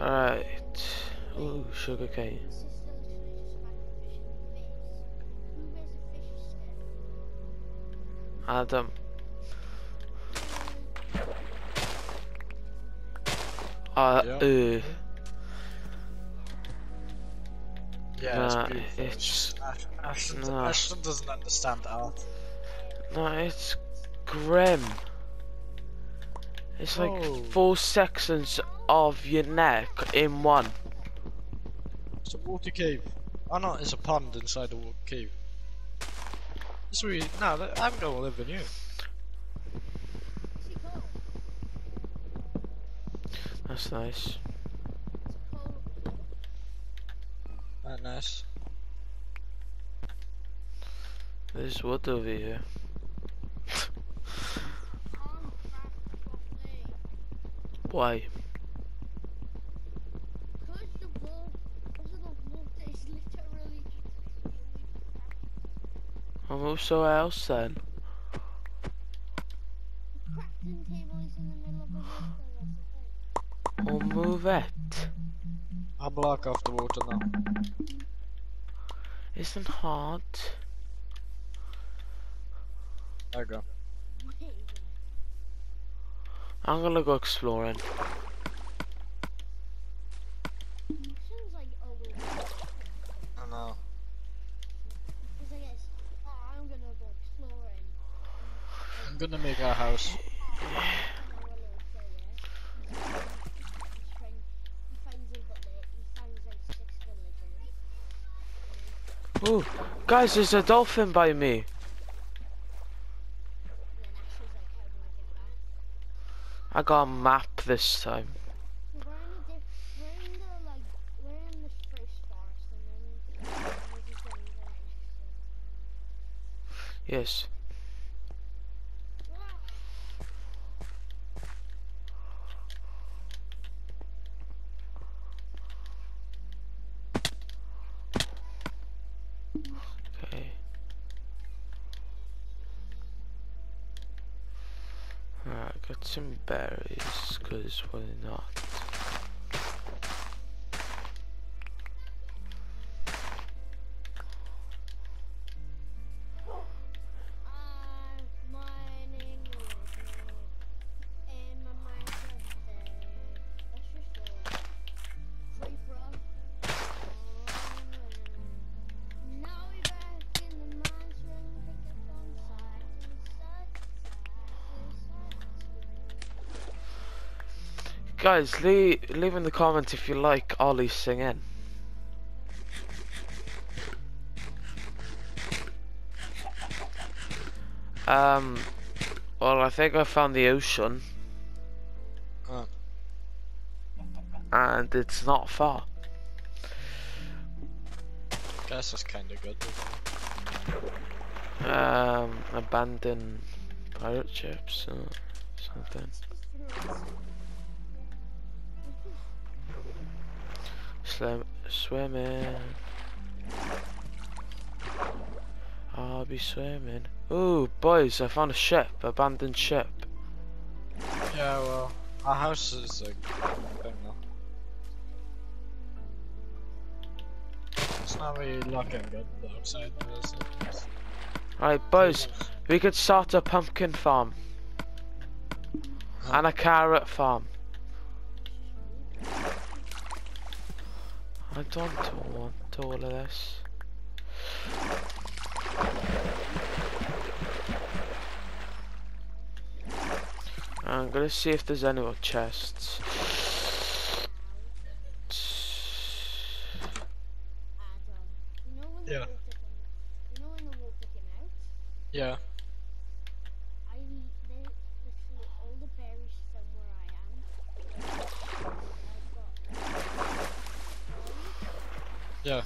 Alright. Ooh, sugar cane. Adam. Uh, Yeah. uh, Yeah, Nah, it's it's- Ash- Ashton, nah. Ashton doesn't understand art. no, it's grim. It's like Oh. four sections of your neck in one. It's a water cave. Oh no, it's a pond inside the water cave. It's really no. th- I'm gonna live in you. That's nice. That nice. There's wood over here. Why? Somewhere else then. I'll move it. I'll block off the water now. Isn't hard. There you go. I'm gonna go exploring. I know. I'm gonna make our house. Ooh, guys, there's a dolphin by me. I got a map this time. Yes. Okay. Alright, got some berries, cause why not? Guys, leave, leave in the comments if you like Ollie singing. Um, well, I think I found the ocean, Uh, and it's not far. guess that's kinda good. Um, abandoned pirate ships or something. Slim, swimming. I'll be swimming. Ooh, boys, I found a ship, abandoned ship. Yeah, well, our house is like thing. It's not really looking good outside. Is it? Right, boys, we could start a pumpkin farm and a carrot farm. I don't want all of this. I'm gonna see if there's any more chests. Yeah. Yeah. I eat the, literally all the berries from where I am. I've got Yeah.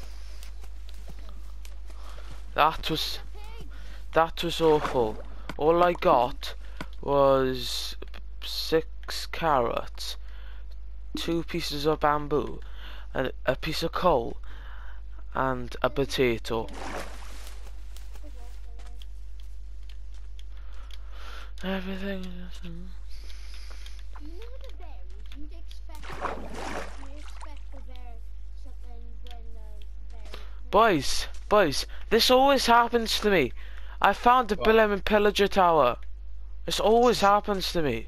That was that was awful. All I got was six carrots, two pieces of bamboo, and a piece of coal, and a potato. Everything. is- You know the berries, you'd expect, you expect the bear something when the berry... Boys, boys, this always happens to me. I found the What? Billim and Pillager Tower. This always happens to me.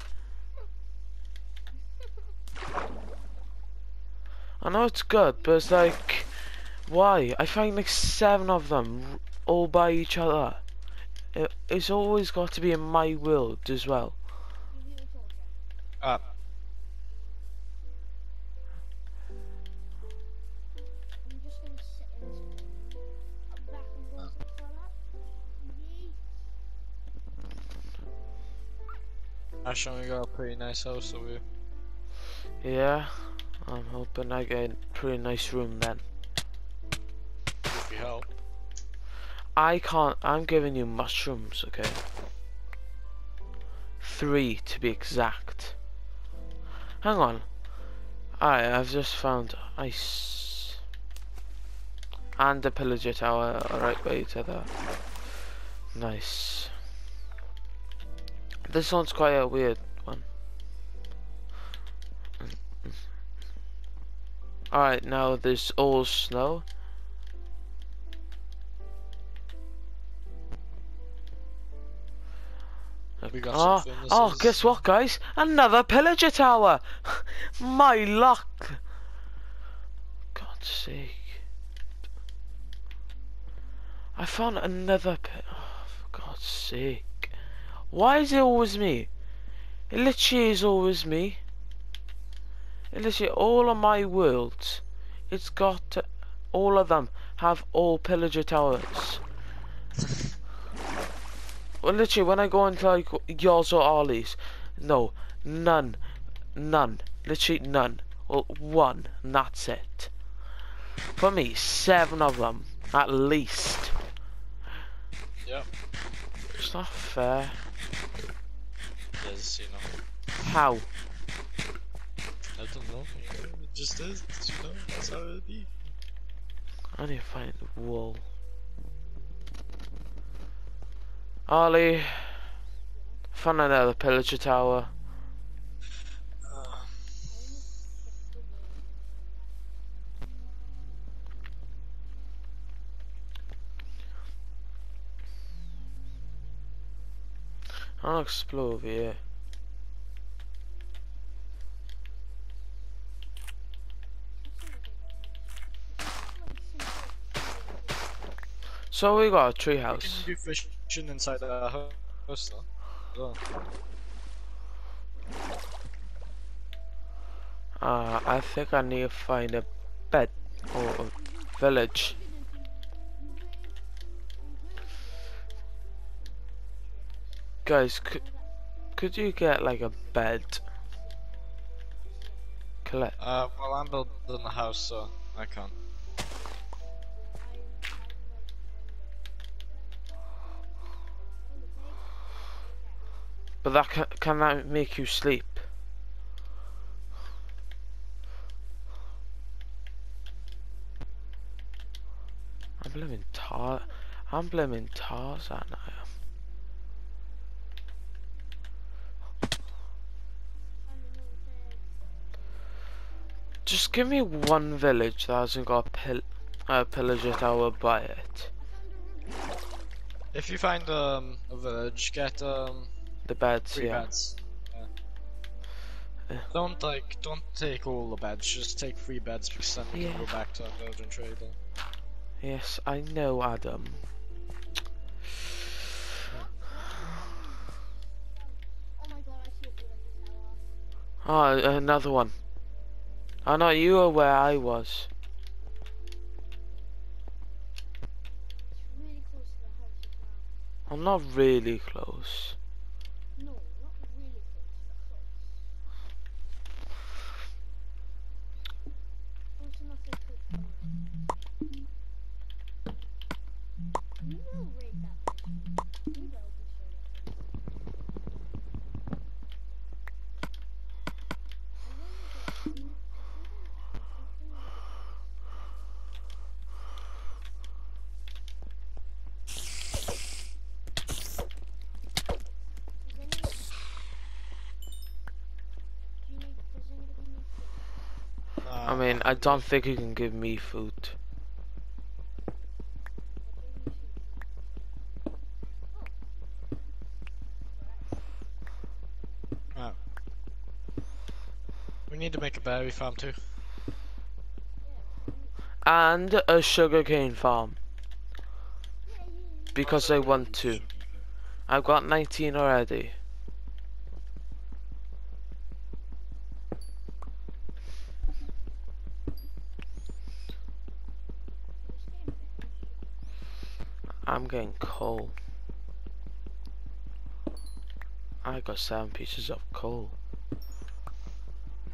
I know it's good, but it's like, why? I find like seven of them all by each other. It, it's always got to be in my world as well. Give Ashton, we got a pretty nice house over here. Yeah, I'm hoping I get a pretty nice room then. If you help. I can't, I'm giving you mushrooms, okay? Three to be exact. Hang on. Alright, I've just found ice. And the pillager tower right by each other. Nice. This one's quite a weird one. Alright, now there's all snow. We got oh, some oh, guess what, guys? Another pillager tower. My luck. God's sake. I found another pi- Oh, for God's sake. Why is it always me? It literally is always me. It literally all of my worlds. It's got to, all of them have all pillager towers. Well, literally, when I go into like yours or Ollie's, no, none, none, literally none. Well, one, and that's it. For me, seven of them, at least. Yep. It's not fair. Yes, you know. How? I don't know. It just is, you know. That's how it be. I need to find the wool. Ollie, found another pillager tower. I'll explore over here. So we got a tree We house. can do fishing inside the house though. Uh, I think I need to find a bed or a village. Guys, could, could you get like a bed? Collect. uh, well, I'm building a house, so I can't. But that can, can that make you sleep? I'm blaming Tar. I'm blaming Tarzan. I Just give me one village that hasn't got a pill, a pillager tower by it. If you find um, a village, get um, The beds, three yeah. beds. Yeah. Yeah. Don't like, don't take all the beds. Just take three beds because then we Yeah. can go back to our village and trade them. Yes, I know, Adam. Oh my god, I see a pillager tower. Oh, another one. I know you were where I was. Really close to the house as well. I'm not really close. No, not really close, but close. Close enough they could come out. Mean, I don't think you can give me food. We need to make a berry farm too. And a sugarcane farm. Because I want to. I've got 19 already. I'm getting coal. I got seven pieces of coal.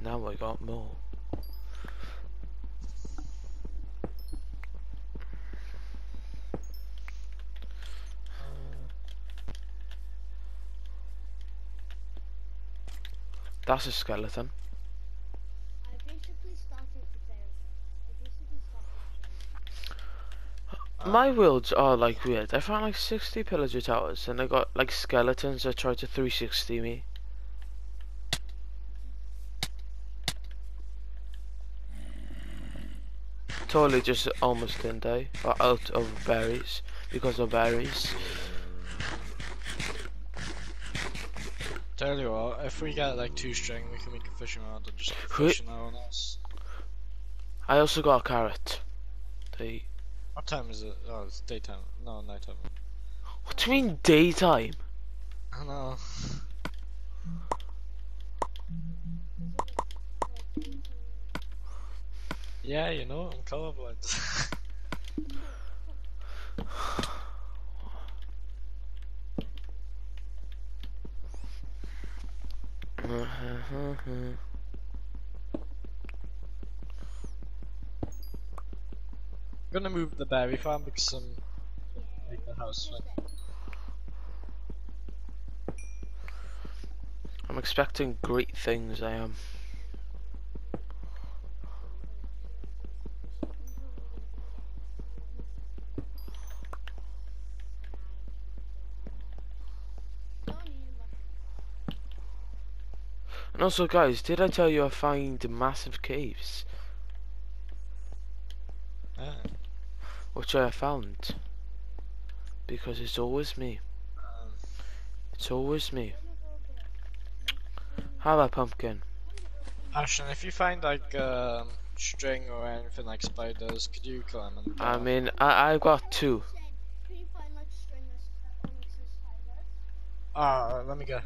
Now I got more. That's a skeleton. I basically started the bear. I basically started the My worlds are like weird. I found like 60 pillager towers and I got like skeletons that tried to 360 me. Totally just almost didn't die. Or out of berries. Because of berries. Tell you what, if we get like two string, we can make a fishing rod and just fishing on us. I also got a carrot. They... What time is it? Oh, it's daytime. No, nighttime. What do you mean daytime? I know. Yeah, you know, I'm colorblind. I'm uh-huh, uh-huh. Gonna move the berry farm because I'm make the house. Like, I'm expecting great things, I am. And also guys, did I tell you I find massive caves? ah, Which I found. Because it's always me. It's always me. Have a pumpkin. Ashton, if you find like um, string or anything like spiders, could you them? And, I mean, I I've got two. Can you find like string that's uh, Ah, let me go.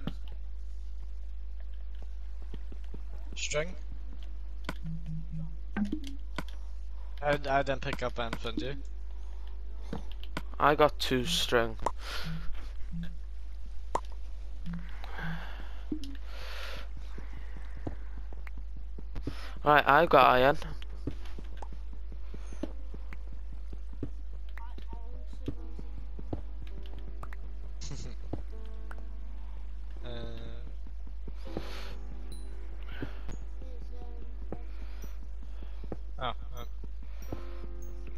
String? I, I didn't pick up anything, do you? I got two string. Right, I've got iron. I, I also don't uh, is oh, uh,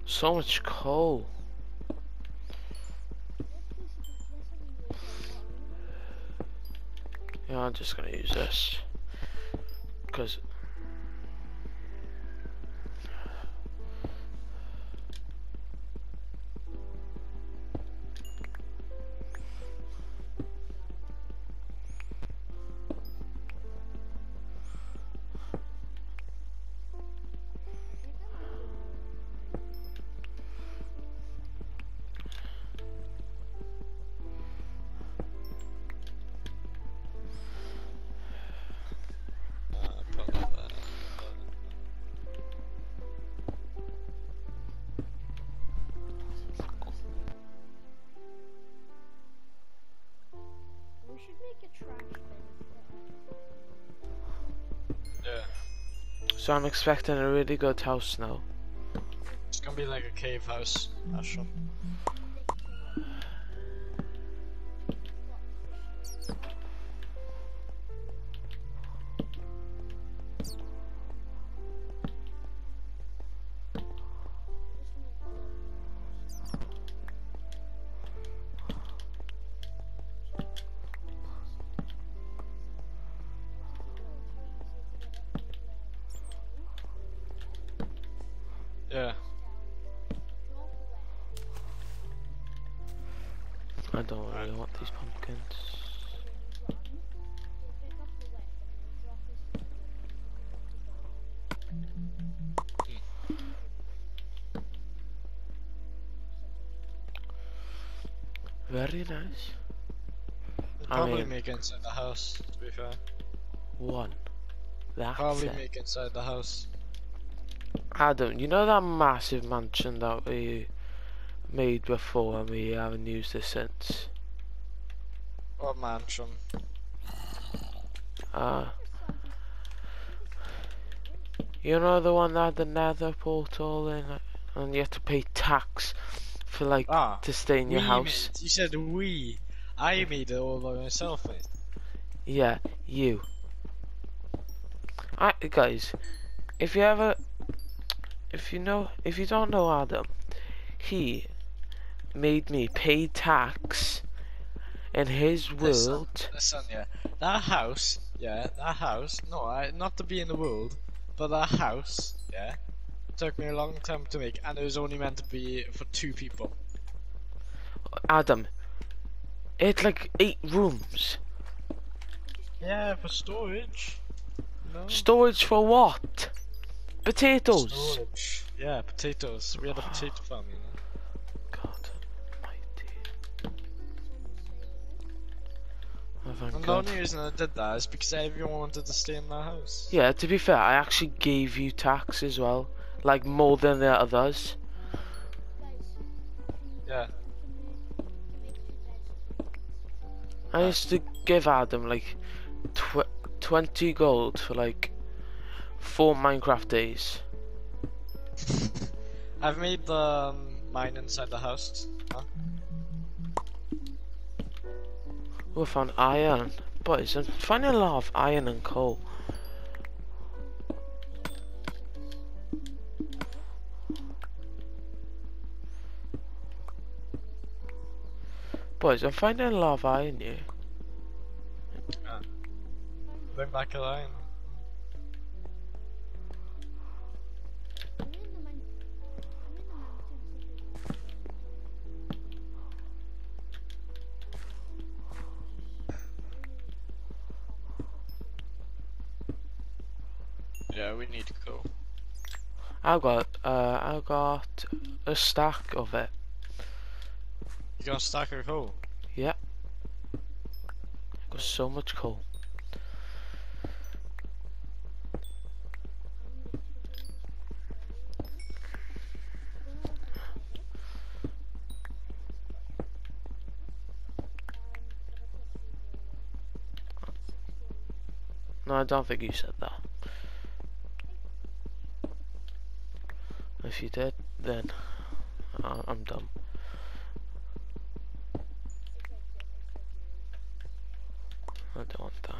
So much coal. Just gonna use this. Cause so I'm expecting a really good house now. It's gonna be like a cave house. Yeah. Very nice. I probably mean- make inside the house, to be fair. One. That's Probably it. make inside the house. Adam, you know that massive mansion that we made before and we haven't used it since? Or mansion. Uh, you know the one that had the nether portal in it and you have to pay tax for like Ah. to stay in your house? Made, you said we. I made it all by myself, mate. Yeah, you. I guys, if you ever, if you know, if you don't know Adam, he made me pay tax in his Listen. world. Listen, yeah. That house, yeah, that house, no, I, not to be in the world, but that house, yeah, took me a long time to make, and it was only meant to be for two people. Adam, it's like eight rooms. Yeah, for storage. No. Storage for what? Potatoes. Storage. Yeah, potatoes. We had a potato farm, you know. God, mighty. Oh, And the only reason I did that is because everyone wanted to stay in that house. Yeah, to be fair, I actually gave you tax as well, like more than the others. Yeah. can make two beds. I used to give Adam like tw 20 gold for like four Minecraft days. I've made the um, mine inside the house. Huh? We found iron. Boys, I'm finding a lot of iron and coal. A line. I'm in the man- I'm in the mountains. Yeah, we need to go. I got, uh, I got a stack of it. You gonna stack our coal? Yeah. Got so much coal. No, I don't think you said that. If you did, then uh, I'm dumb. I don't want that.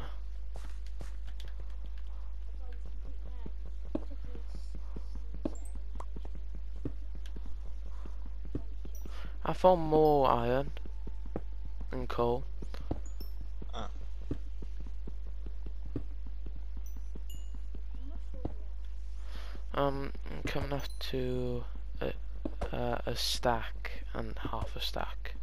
Found more iron and coal. Ah. Um, I'm coming up to a, uh, a stack and half a stack.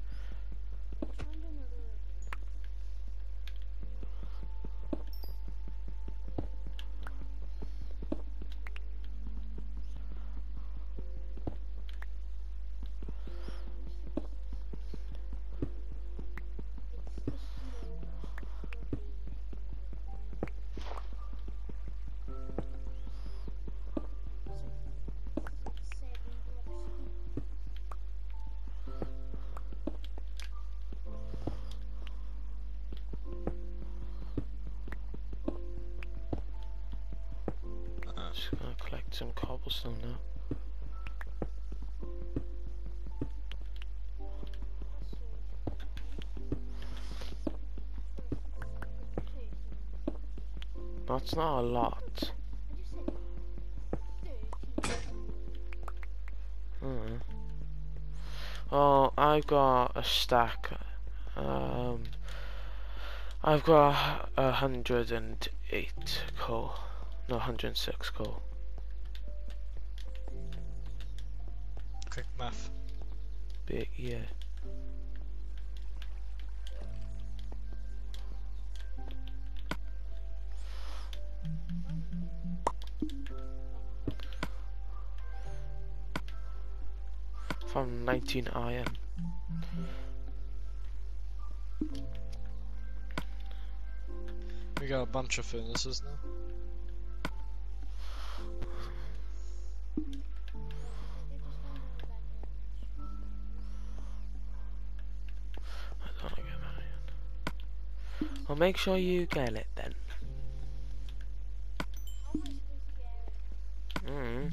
That's not a lot. Hmm. Oh, I've got a stack. Um, I've got a hundred and eight coal. No, hundred and six coal. quick math. Big, yeah. From 19 iron. We got a bunch of furnaces now. I don't wanna get that iron. Well, make sure you get it then. Mm.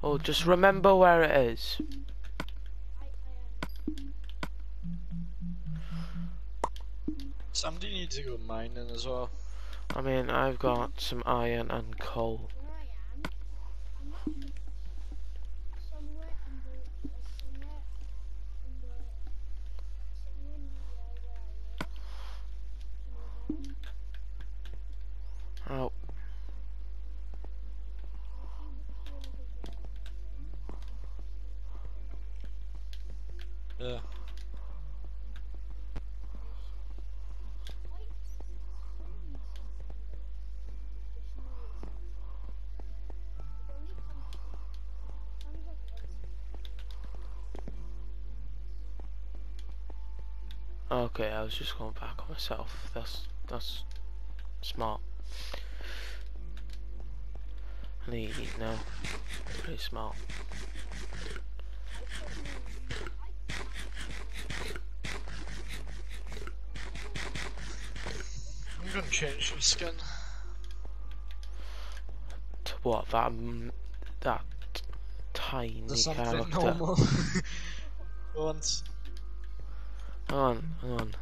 Oh, just remember where it is. Somebody needs to go mining as well. I mean, I've got some iron and coal. Where I am, I'm not sure. Somewhere under, uh, somewhere under, somewhere near where I live. Oh, Yeah. okay. I was just going back on myself. That's that's smart. I need now. Pretty smart. I'm gonna change my skin. To what that m- that tiny something character. normal. Once. Hang on, hang on.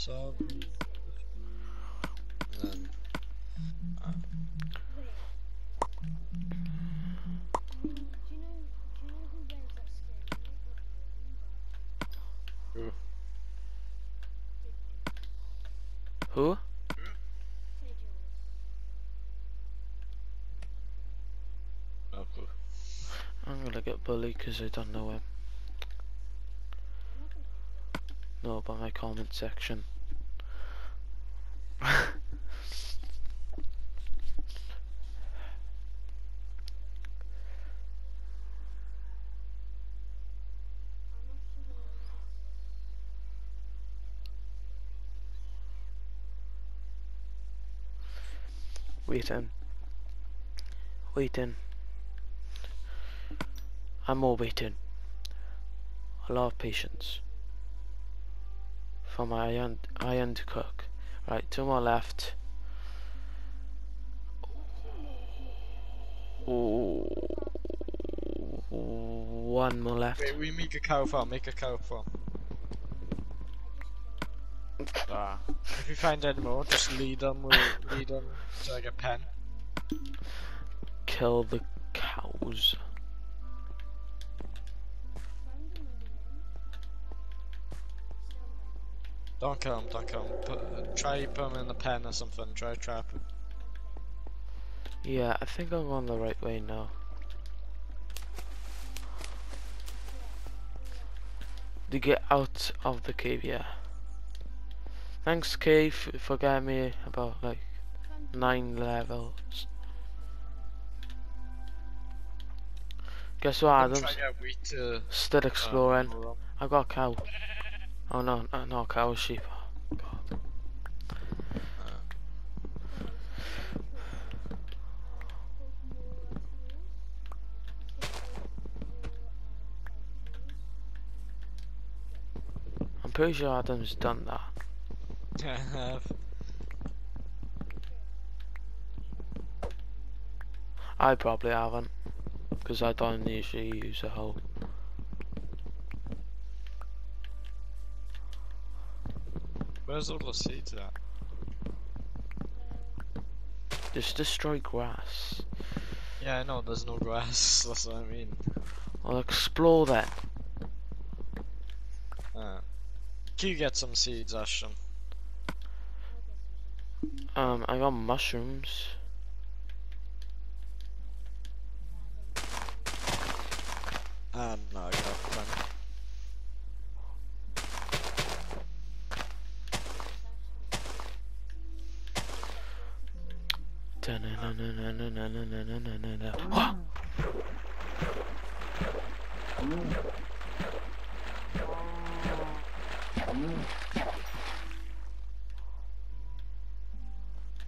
So. Then. Uh, who? Who? Who? I'm gonna get bullied because I don't know him. No, by my comment section. Waiting. Waiting. I'm all waiting. A lot of patience. For my iron, iron to cook. Right, two more left. Ooh, one more left. Wait, we make a cow farm, make a cow farm. Ah. If you find any more, just lead them, we'll lead them to like a pen. Kill the cows. Don't kill them, don't kill. Put, try put them in the pen or something, try trap 'em. Yeah, I think I'm on the right way now. To get out of the cave, yeah. Thanks, cave, for getting me about like nine levels. Guess what, Adams? Try get wheat to Still exploring. um, I got a cow. Oh no, no, not a cow, sheep. Oh, God. pretty sure Adam's done that. I have. I probably haven't. Because I don't usually use a hoe. All the seeds at? Just destroy grass. Yeah, I know, there's no grass, that's what I mean. I'll explore then. Uh, can you get some seeds, Ashton? Um, I got mushrooms. Ah, no, I got plenty. Ah!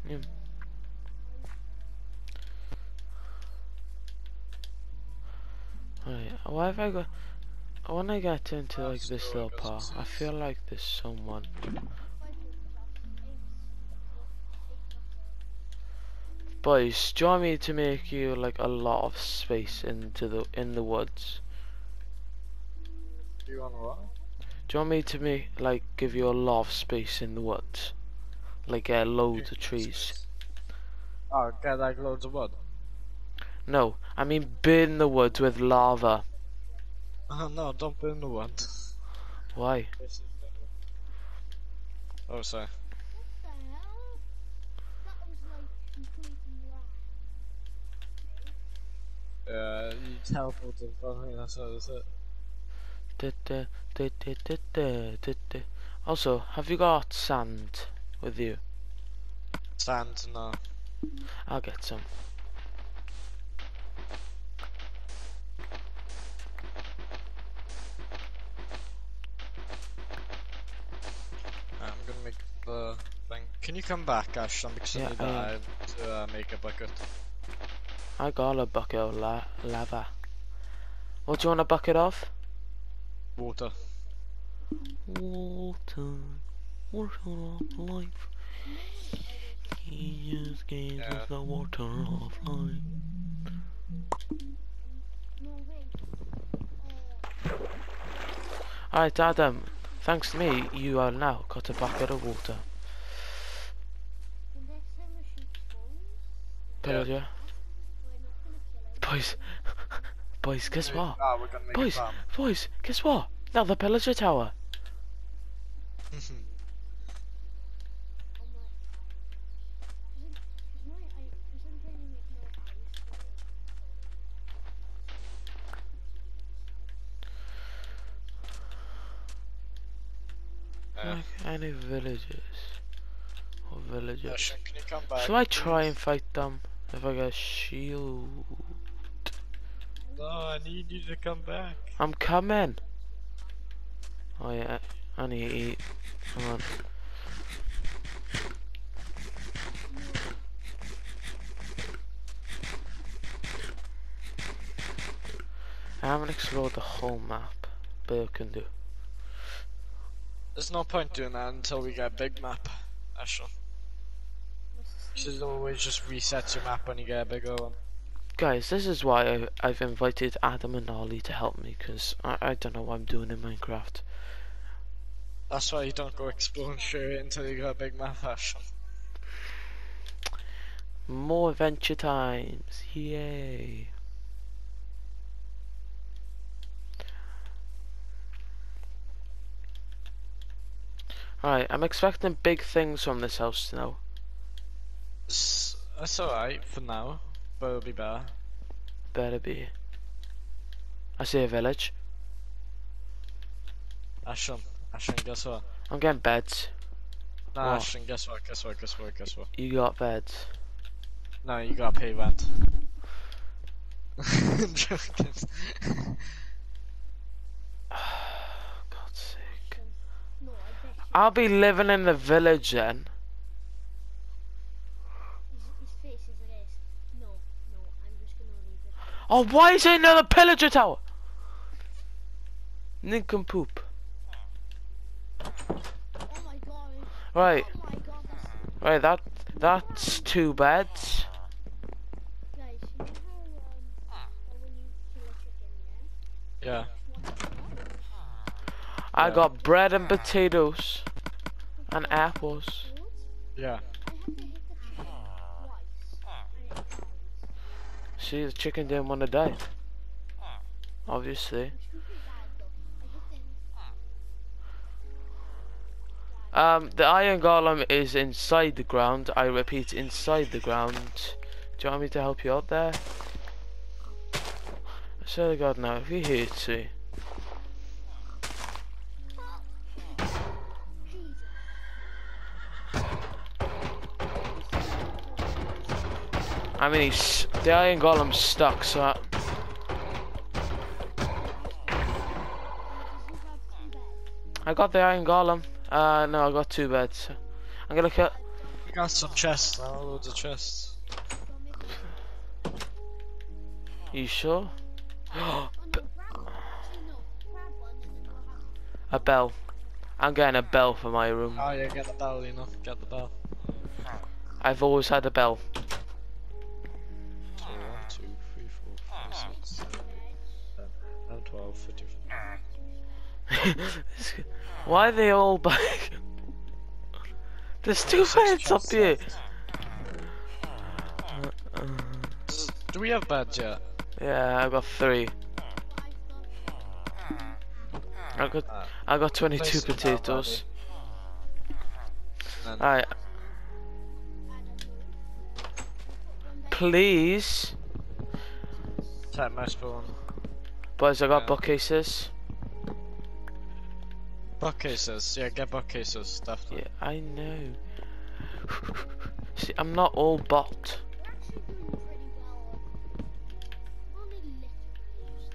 Yeah. Right, why have I got? When I get into like this little part, I feel like there's someone. Boys, do you want me to make you like a lot of space into the in the woods? Do you want what? Do you want me to make like give you a lot of space in the woods? Like uh, loads of trees. Oh, get like loads of wood. No, I mean burn the woods with lava. Oh no, don't burn the wood. Why? Oh, sorry. What the hell? That was like completely Uh, you teleported from me, that's it du- du- du. Also, have you got sand with you? Sand, no. I'll get some. I'm gonna make the thing. Can you come back, Ashton? Because Yeah, I need I am. that iron to uh, make a bucket. I got a bucket of la- lava. What do you want a bucket of? Water. Water, water of life. He just gave Yeah. us the water of life. No way. Uh, Alright, Adam. Thanks to me, you are now got a bucket of water. the next time I shoot bones, Pillager. we're not gonna kill him. Boys, boys, guess what? Make Boys, boys, guess what? Now the pillager tower. Like, cause my, I, cause I'm trying to make no ice. uh, Like any villages. Or villages. Ashton, can you come back? Shall I try and fight them? If I get a shield. No, I need you to come back. I'm coming. Oh yeah, I need to eat. Hang on. I haven't explored the whole map, but I can do. There's no point doing that until we get a big map, Ashton. My You sister, should always just reset your map when you get a bigger one. Guys, this is why I, I've invited Adam and Ollie to help me, because I, I don't know what I'm doing in Minecraft. That's why you don't go exploring straight until you got a big map, Ashton. More adventure times, yay! Alright, I'm expecting big things from this house now. That's alright for now, but it'll be better. Better be. I see a village. Ashton, Ashton, guess what? I'm getting beds. Nah, What? Guess what? Guess what? Guess what? Guess what? You got beds. No, you gotta pay rent. I'm joking. Oh, God's sake. no, I bet you. I'll be living in the village then. His, his face is red. No, no, I'm just gonna leave it. Oh, why is there another pillager tower? Nincompoop. Right, Oh my god, that's right. That that's two beds. guys. You know how um how when you kill a chicken, yeah? Yeah. What's it called? I Yeah. got bread and potatoes and apples. Yeah. I had to hit the chicken twice, and it died. See, the chicken didn't want to die. Obviously. Hit. Um, the iron golem is inside the ground. I repeat, inside the ground. Do you want me to help you out there? I swear to God, now if he hits you, I mean, he's the iron golem's stuck. So I, Does he have two beds? I got the iron golem. Uh, no, I got two beds. I'm gonna cut. I got some chests now, loads of chests. Don't make me- You sure? No, grab one. Actually, no. Grab one and then we'll have a bell. I'm getting a bell for my room. Oh yeah, get the bell, you know, get the bell. I've always had a bell. 10, 11, 12, 13, Why are they all back? There's two beds up here. Do we have beds yet? Yeah, I got three. I got Uh, I got 22 place it down, potatoes. Alright, please, Type my spawn. Boys. I got Yeah. bookcases. Bookcases, yeah, get bookcases, definitely. Yeah, I know. See, I'm not all bot. We're actually doing pretty well. Only literally just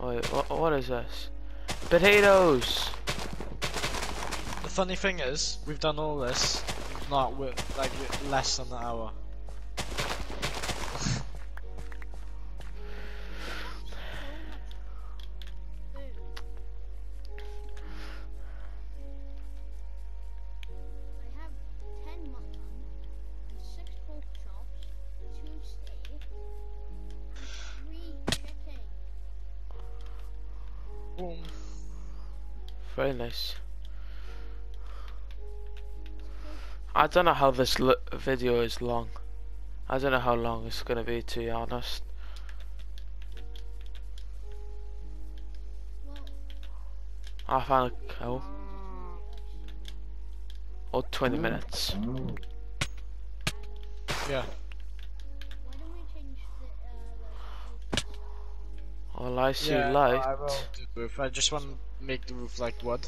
Wait, what, what is this? Potatoes. The funny thing is, we've done all this, not with, like, less than an hour. Very nice. I don't know how this video is long. I don't know how long it's gonna be, to be honest. I found a cow. Or 20 minutes. Yeah. why don't we change the, uh, the roof? Well, I see yeah, light. I will do the. I just want to make the roof like wood.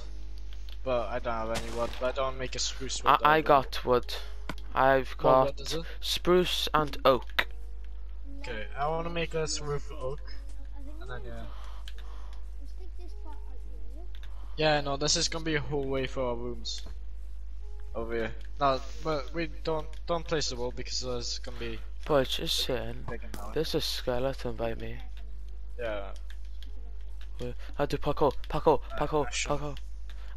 But I don't have any wood. But I don't make a spruce wood. I, I got wood. I've got wood it? spruce and oak. Okay, I want to make this roof oak. And then, yeah. let's take this part out here. Yeah, no, this is gonna be a whole way for our rooms. Over here. No, but we don't don't place the wall because there's gonna be But just saying, big amount. there's a skeleton by me. Yeah. I do parkour, uh, sure. parkour.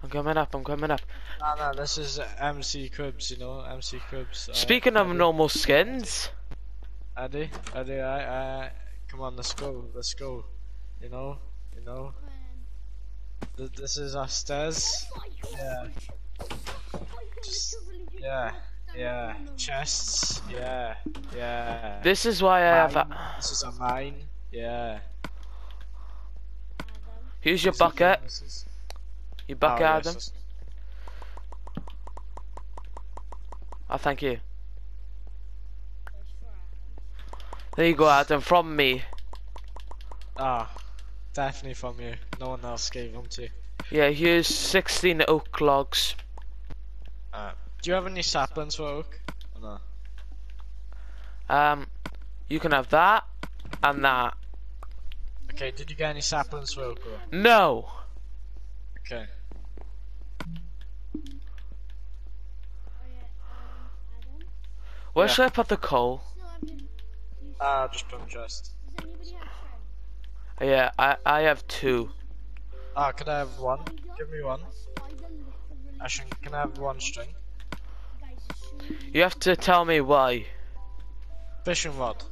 I'm coming up, I'm coming up. No, no, this is uh, MC Cribs, you know, MC Cribs. uh, Speaking of normal skins, Eddie, Eddie, I, I, come on, let's go, let's go. You know, you know, th this is our stairs. Yeah. Just- yeah, yeah, chests, yeah, yeah. this is why I have a... This is a mine, yeah. Here's your bucket, furnaces. your Oh, bucket, yes, Adam. yes. Oh, thank you. There you go, Adam, from me. Ah, definitely from you. No one else gave them to you. Yeah, here's 16 oak logs. Uh, do you have any saplings for oak? Or no? Um, you can have that and that. Okay, did you get any saplings for oak? No! Okay. Where Yeah. should I put the coal? Still have to. Do you, Ah, just put them chest. does anybody have string? Yeah, I, I have two. Ah, could I have one? Give me one. A spider literally Ashton, can I have one string? Guys, as soon as You have to tell me why. Fishing rod.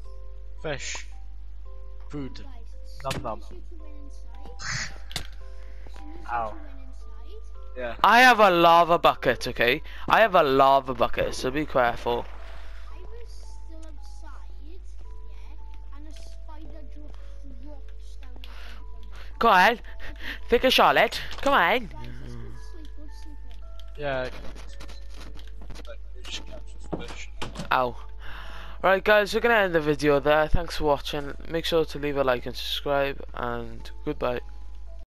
Fish. Food. Guys, as Num soon num. as you two went inside, as soon as you Ow. two went inside, Yeah. I have a lava bucket, okay? I have a lava bucket, so be careful. I was still outside, yeah, and a spider dropped rocks down in front of me. Go on. Pick a Charlotte. Come on. Guys, let's go to sleep, go to sleep then. Yeah. Like, you just catch this fish. Ow. Right guys, we're gonna end the video there. Thanks for watching. Make sure to leave a like and subscribe and goodbye.